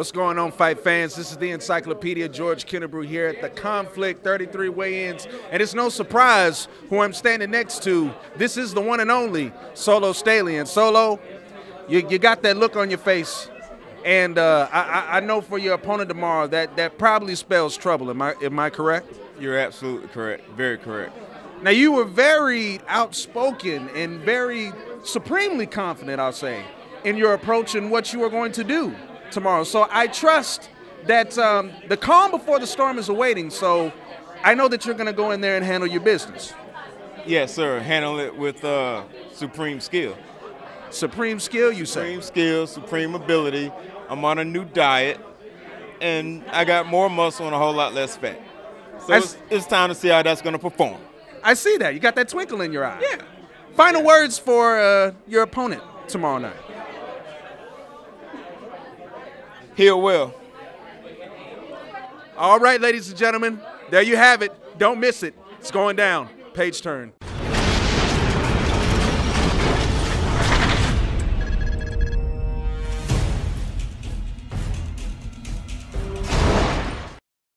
What's going on, fight fans? This is the Encyclopedia George Kennebrew here at the Conflict 33 weigh-ins, and it's no surprise who I'm standing next to. This is the one and only Solo Staley. Solo, you, you got that look on your face, and uh, I, I know for your opponent tomorrow that that probably spells trouble. Am I am I correct? You're absolutely correct. Very correct. Now you were very outspoken and very supremely confident, I'll say, in your approach and what you were going to do tomorrow. So I trust that um, the calm before the storm is awaiting. So I know that you're going to go in there and handle your business. Yes, sir. Handle it with uh, supreme skill. Supreme skill, you say? Supreme skill, supreme ability. I'm on a new diet, and I got more muscle and a whole lot less fat. So it's, it's, time to see how that's going to perform. I see that. You got that twinkle in your eye. Yeah. Final words for uh, your opponent tomorrow night. Heal well. All right, ladies and gentlemen, there you have it. Don't miss it. It's going down. Page turn.